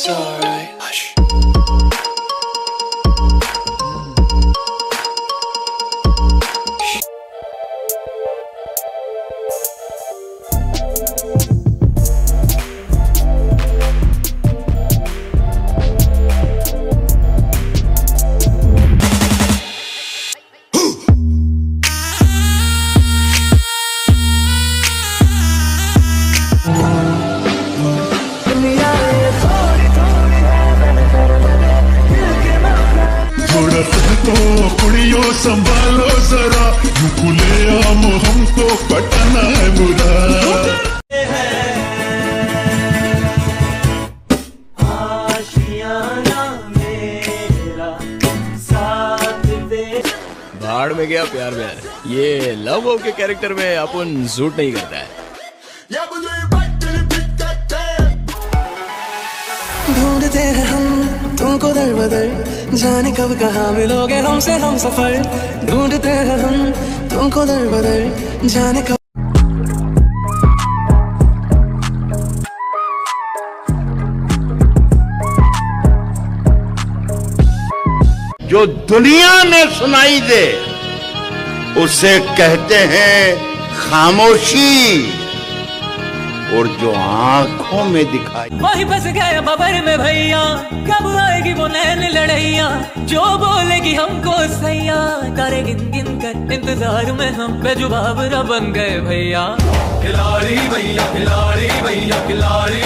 It's alright. Hush. हमको पटना है बुरा में गया प्यार ये लव के कैरेक्टर में अपन सूट नहीं करता है। ढूंढते हैं हम, तुमको दर बदर। जाने कब कहाँ मिलोगे हमसे हम सफ़र। ढूंढते हैं हम तुमको दर बदर जाने का जो दुनिया में सुनाई दे उसे कहते हैं खामोशी। और जो आँखों में दिखाई वही बस गए बबर में भैया। कब आएगी वो नैन लड़ैया? जो बोलेगी हमको सैया। तारे गिन गिन कर इंतज़ार में हम बेजुबाब बाबरा बन गए भैया। खिलाड़ी भैया खिलाड़ी भैया खिलाड़ी।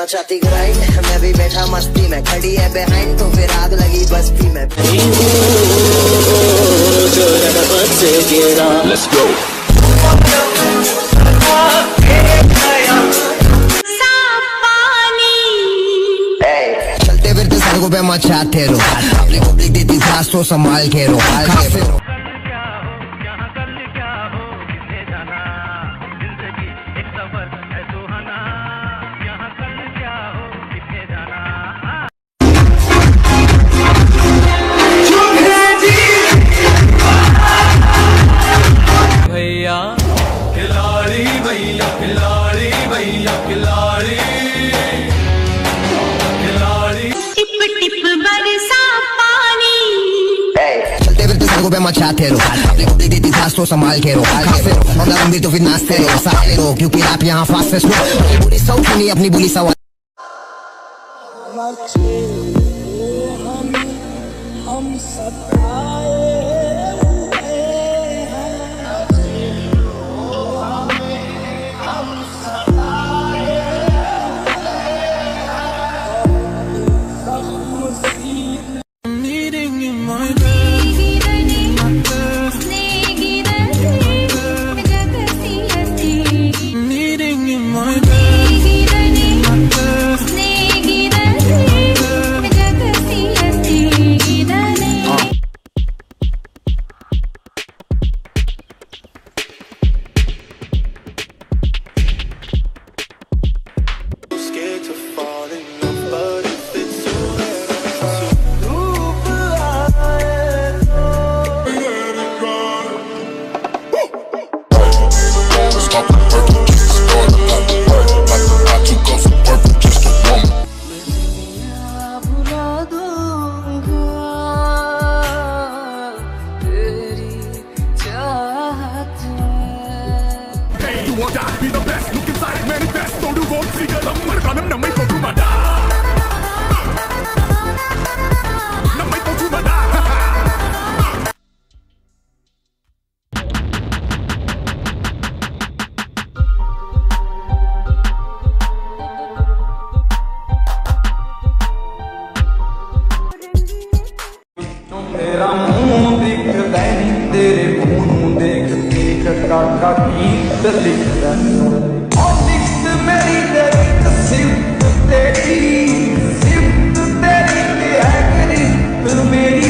करना चाहती ग्राइंड मैं भी बैठा मस्ती में खड़ी है बिहाइंड तो फिर आग लगी बस्ती में। Let's go. चलते फिरते सड़कों पे मचाते रो अपने पब्लिक देती सास तो संभाल के रो खाते रो। पे मचाते रो अपने पब्लिक देती सास तो संभाल के रो खाते रो मामला गंभीर तो फिर नाचते रो साले रो, क्योंकि आप यहाँ फास्ट लो अपनी बुरी सौ सुनी अपनी बुरी सवा meeting in my bed. तेरा मुँह दिख दैन तेरे मुँह देख देख काका गीत लिख दैन और मेरी दर्द सिर्फ़ तेरी सिर्फ़ तेरी मेरी।